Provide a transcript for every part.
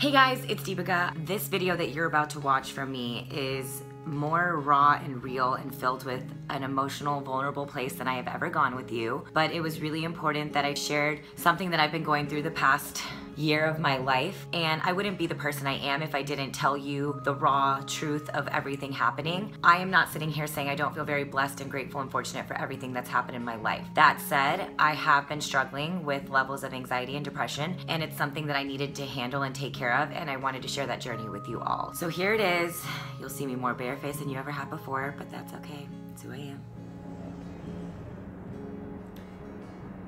Hey guys, it's Deepica. This video that you're about to watch from me is more raw and real and filled with an emotional, vulnerable place than I have ever gone with you. But it was really important that I shared something that I've been going through the past year of my life. And I wouldn't be the person I am if I didn't tell you the raw truth of everything happening. I am not sitting here saying I don't feel very blessed and grateful and fortunate for everything that's happened in my life. That said, I have been struggling with levels of anxiety and depression, and it's something that I needed to handle and take care of, and I wanted to share that journey with you all. So here it is. You'll see me more barefaced than you ever have before, but that's okay. It's who I am.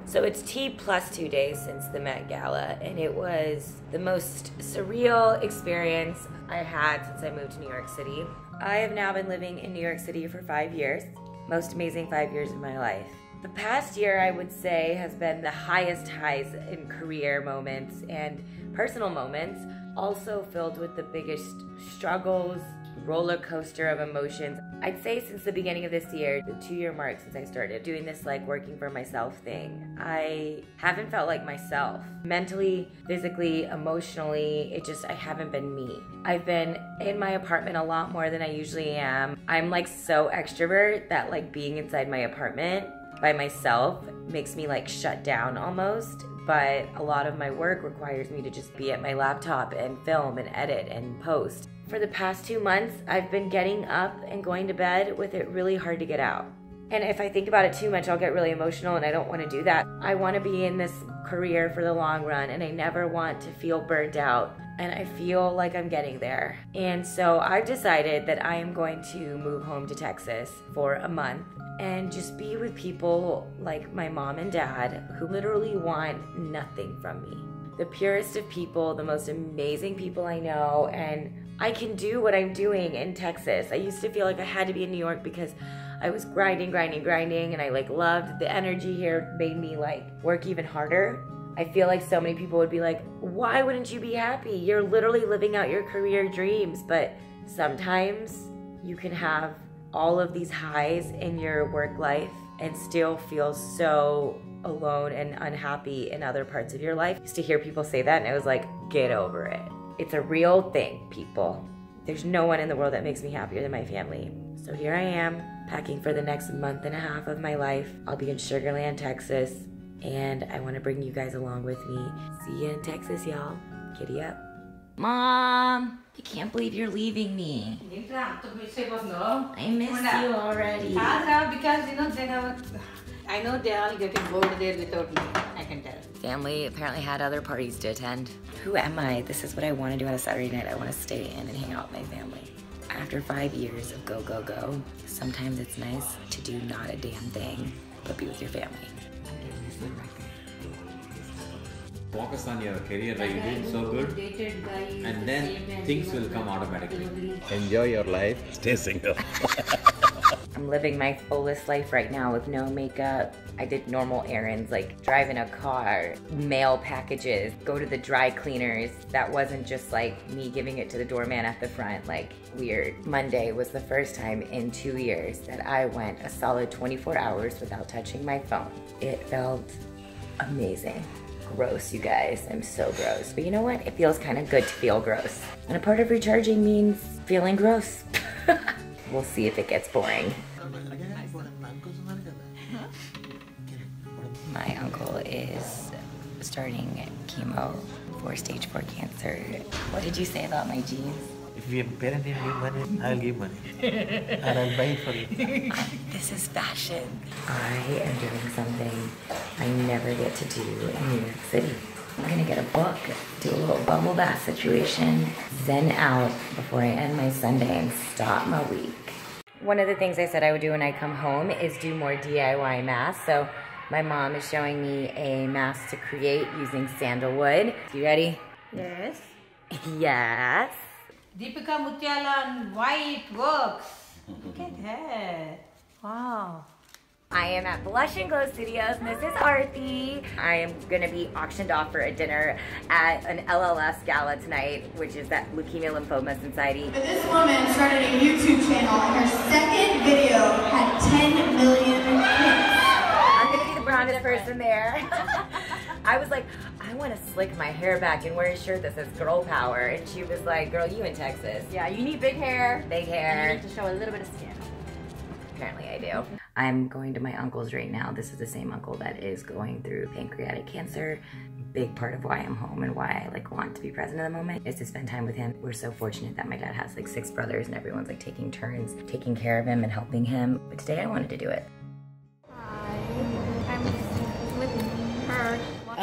So it's T plus two days since the Met Gala, and it was the most surreal experience I had since I moved to New York City. I have now been living in New York City for five years, most amazing five years of my life. The past year, I would say, has been the highest highs in career moments and personal moments, also filled with the biggest struggles, roller coaster of emotions. I'd say since the beginning of this year, the two year mark since I started doing this like working for myself thing, I haven't felt like myself. Mentally, physically, emotionally, it just, I haven't been me. I've been in my apartment a lot more than I usually am. I'm like so extrovert that like being inside my apartment by myself makes me like shut down almost but a lot of my work requires me to just be at my laptop and film and edit and post. For the past two months, I've been getting up and going to bed with it really hard to get out. And if I think about it too much, I'll get really emotional and I don't want to do that. I want to be in this career for the long run and I never want to feel burnt out. And I feel like I'm getting there. And so I've decided that I am going to move home to Texas for a month and just be with people like my mom and dad who literally want nothing from me. The purest of people, the most amazing people I know, and I can do what I'm doing in Texas. I used to feel like I had to be in New York because I was grinding, grinding, grinding, and I like loved the energy here, made me like work even harder. I feel like so many people would be like, why wouldn't you be happy? You're literally living out your career dreams. But sometimes you can have all of these highs in your work life and still feel so alone and unhappy in other parts of your life. I used to hear people say that and I was like, get over it. It's a real thing, people. There's no one in the world that makes me happier than my family. So here I am, packing for the next month and a half of my life. I'll be in Sugarland, Texas, and I want to bring you guys along with me. See you in Texas, y'all. Kitty up. Mom, I can't believe you're leaving me. I miss you already. because you know they have. I know they're all getting bored there without me. I can tell. Family apparently had other parties to attend. Who am I? This is what I want to do on a Saturday night. I want to stay in and hang out with my family. After five years of go, go, go, sometimes it's nice to do not a damn thing, but be with your family. Focus on your career that you did so good, and then things will come automatically. Enjoy your life. Stay single. I'm living my fullest life right now with no makeup. I did normal errands like drive in a car, mail packages, go to the dry cleaners. That wasn't just like me giving it to the doorman at the front, like weird. Monday was the first time in two years that I went a solid 24 hours without touching my phone. It felt amazing. Gross, you guys. I'm so gross. But you know what? It feels kind of good to feel gross. And a part of recharging means feeling gross. we'll see if it gets boring. My uncle is starting chemo for stage 4 cancer. What did you say about my jeans? If your parent didn't give money, I'll give money. and I'll buy it for you. This is fashion. I am doing something I never get to do in New York City. I'm gonna get a book, do a little bubble bath situation, zen out before I end my Sunday and start my week. One of the things I said I would do when I come home is do more DIY masks. So my mom is showing me a mask to create using sandalwood. You ready? Yes. Yes. Deepica Mutyala and why it works. Look at that. Wow. I am at Blush and Glow Studios, and this is Arthi. I am gonna be auctioned off for a dinner at an LLS gala tonight, which is that Leukemia Lymphoma Society. This woman started a YouTube channel and her second video had 10 million hits. I'm gonna be the brownest person there. I was like, I I want to slick my hair back and wear a shirt that says girl power. And she was like, girl, you in Texas. Yeah, you need big hair. Big hair. And you need to show a little bit of skin. Apparently I do. I'm going to my uncle's right now. This is the same uncle that is going through pancreatic cancer. Big part of why I'm home and why I like want to be present in the moment is to spend time with him. We're so fortunate that my dad has like six brothers and everyone's like taking turns taking care of him and helping him. But today I wanted to do it.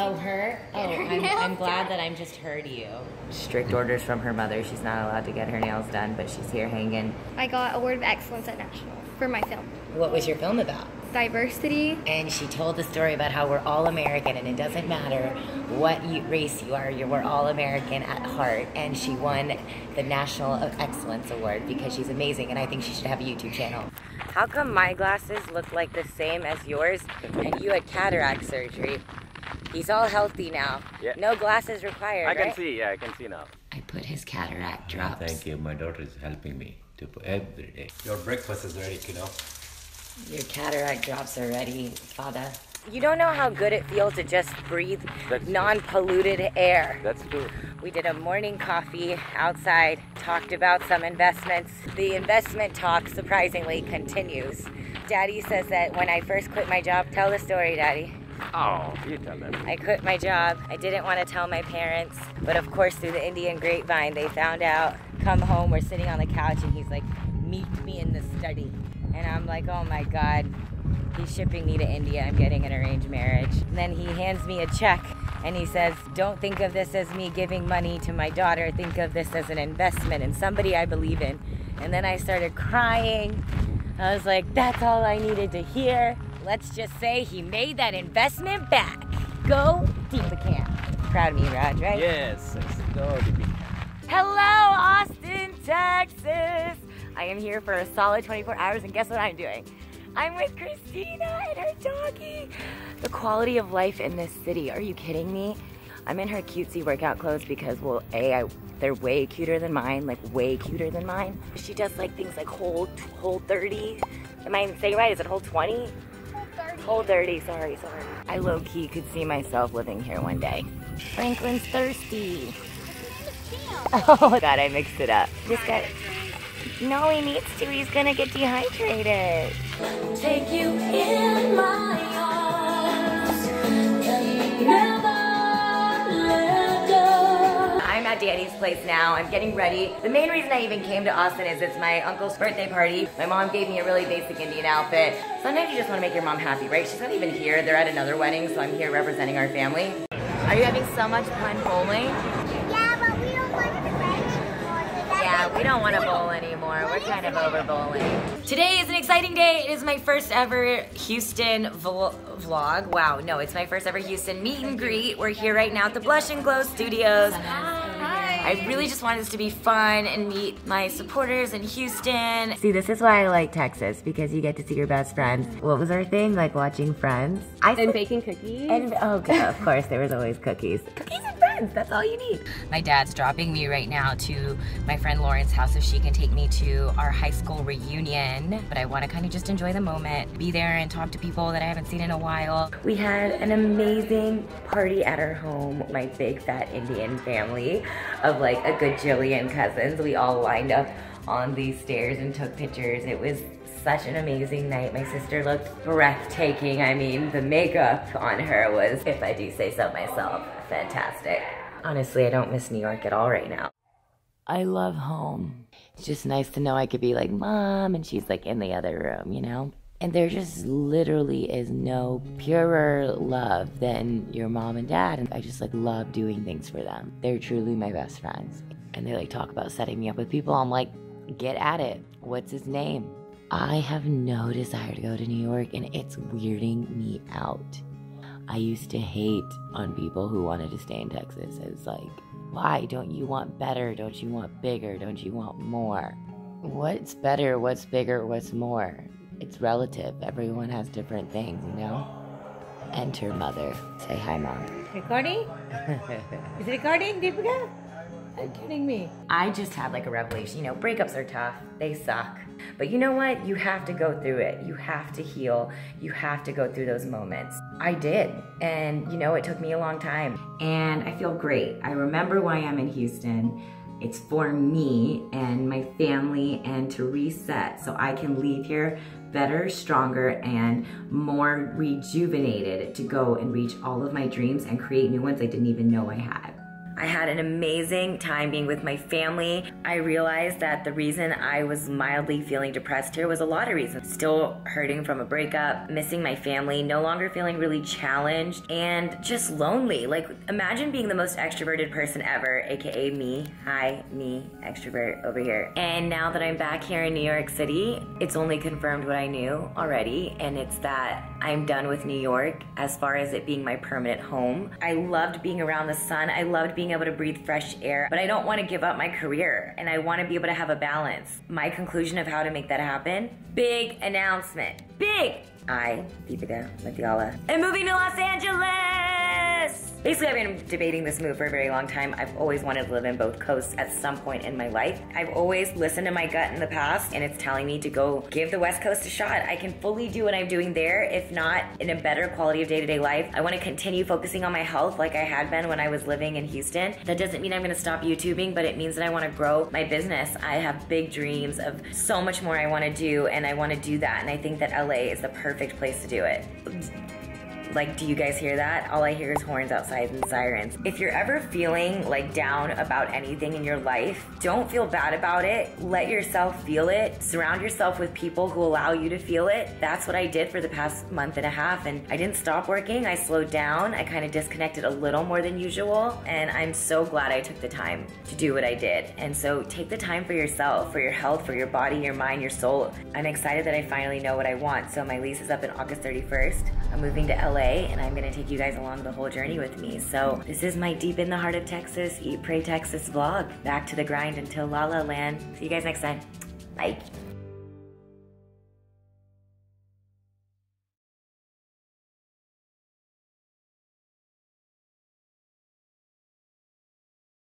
Her. Oh, her? Oh, I'm, I'm glad that I'm just her to you. Strict orders from her mother. She's not allowed to get her nails done, but she's here hanging. I got a Award of Excellence at National for my film. What was your film about? Diversity. And she told the story about how we're all American and it doesn't matter what you, race you are, you're, we're all American at heart. And she won the National of Excellence Award because she's amazing and I think she should have a YouTube channel. How come my glasses look like the same as yours and you had cataract surgery? He's all healthy now. Yeah. No glasses required. I can right? see, yeah, I can see now. I put his cataract ah, drops. Thank you. My daughter is helping me to put every day. Your breakfast is ready, kiddo. Your cataract drops are ready, Father. You don't know how good it feels to just breathe That's non-polluted air. That's true. We did a morning coffee outside, talked about some investments. The investment talk surprisingly continues. Daddy says that when I first quit my job, tell the story, Daddy. Oh, you tell them. I quit my job. I didn't want to tell my parents, but of course, through the Indian grapevine, they found out. Come home, we're sitting on the couch, and he's like, Meet me in the study. And I'm like, Oh my God, he's shipping me to India. I'm getting an arranged marriage. And then he hands me a check and he says, Don't think of this as me giving money to my daughter. Think of this as an investment in somebody I believe in. And then I started crying. I was like, That's all I needed to hear. Let's just say he made that investment back. Go Deepica. Proud of me, Raj, right? Yes. Go, DP. Hello, Austin, Texas. I am here for a solid 24 hours, and guess what I'm doing? I'm with Christina and her doggy. The quality of life in this city. Are you kidding me? I'm in her cutesy workout clothes because, well, A, I, they're way cuter than mine, like way cuter than mine. She does like things like whole, whole 30. Am I saying right? Is it whole 20? Whole 30, sorry, sorry. I low key could see myself living here one day. Franklin's thirsty. Oh god, I mixed it up. This guy. No, he needs to. He's gonna get dehydrated. Take you in my arms. Place now. I'm getting ready. The main reason I even came to Austin is it's my uncle's birthday party. My mom gave me a really basic Indian outfit. Sometimes you just want to make your mom happy, right? She's not even here. They're at another wedding, so I'm here representing our family. Are you having so much fun bowling? Yeah, but we don't want to play anymore. Yeah, we don't want to bowl anymore. We're kind of over bowling. Today is an exciting day. It is my first ever Houston vl- vlog. Wow, no, it's my first ever Houston meet and greet. We're here right now at the Blush and Glow Studios. I really just wanted this to be fun and meet my supporters in Houston. See, this is why I like Texas because you get to see your best friends. What was our thing? Like watching Friends? I And baking cookies. and oh, God, of course, there was always cookies. Cookies and friends, that's all you need. My dad's dropping me right now to my friend Lauren's house so she can take me to our high school reunion. But I want to kind of just enjoy the moment, be there and talk to people that I haven't seen in a while. We had an amazing party at our home, my big fat Indian family of like a gajillion cousins. We all lined up on these stairs and took pictures. It was such an amazing night. My sister looked breathtaking. I mean, the makeup on her was, if I do say so myself, fantastic. Honestly, I don't miss New York at all right now. I love home. It's just nice to know I could be like, Mom, and she's like in the other room, you know? And there just literally is no purer love than your mom and dad. And I just like love doing things for them. They're truly my best friends. And they like talk about setting me up with people. I'm like, get at it. What's his name? I have no desire to go to New York and it's weirding me out. I used to hate on people who wanted to stay in Texas. It was like, why don't you want better? Don't you want bigger? Don't you want more? What's better? What's bigger? What's more? It's relative. Everyone has different things, you know? Enter mother. Say hi, mom. Recording? Is it recording, Deepica? Are kidding me? I just had like a revelation. You know, breakups are tough, they suck. But you know what? You have to go through it. You have to heal. You have to go through those moments. I did. And you know, it took me a long time. And I feel great. I remember why I'm in Houston. It's for me and my family and to reset so I can leave here better, stronger, and more rejuvenated to go and reach all of my dreams and create new ones I didn't even know I had. I had an amazing time being with my family. I realized that the reason I was mildly feeling depressed here was a lot of reasons. Still hurting from a breakup, missing my family, no longer feeling really challenged, and just lonely. Like, imagine being the most extroverted person ever, aka me. Hi, me, extrovert over here. And now that I'm back here in New York City, it's only confirmed what I knew already, and it's that I'm done with New York as far as it being my permanent home. I loved being around the sun. I loved being able to breathe fresh air, but I don't want to give up my career and I want to be able to have a balance. My conclusion of how to make that happen big announcement. Big! I, Deepica Mutyala, am moving to Los Angeles! Basically, I've been debating this move for a very long time. I've always wanted to live in both coasts at some point in my life. I've always listened to my gut in the past, and it's telling me to go give the West Coast a shot. I can fully do what I'm doing there, if not in a better quality of day to day life. I want to continue focusing on my health like I had been when I was living in Houston. That doesn't mean I'm going to stop YouTubing, but it means that I want to grow my business. I have big dreams of so much more I want to do, and I want to do that. And I think that LA is the perfect place to do it. Like, do you guys hear that? All I hear is horns outside and sirens. If you're ever feeling like down about anything in your life, don't feel bad about it. Let yourself feel it. Surround yourself with people who allow you to feel it. That's what I did for the past month and a half. And I didn't stop working. I slowed down. I kind of disconnected a little more than usual. And I'm so glad I took the time to do what I did. And so take the time for yourself, for your health, for your body, your mind, your soul. I'm excited that I finally know what I want. So my lease is up in August 31st. I'm moving to LA and I'm gonna take you guys along the whole journey with me. So this is my deep in the heart of Texas, Eat Pray Texas vlog. Back to the grind until La La Land. See you guys next time. Bye.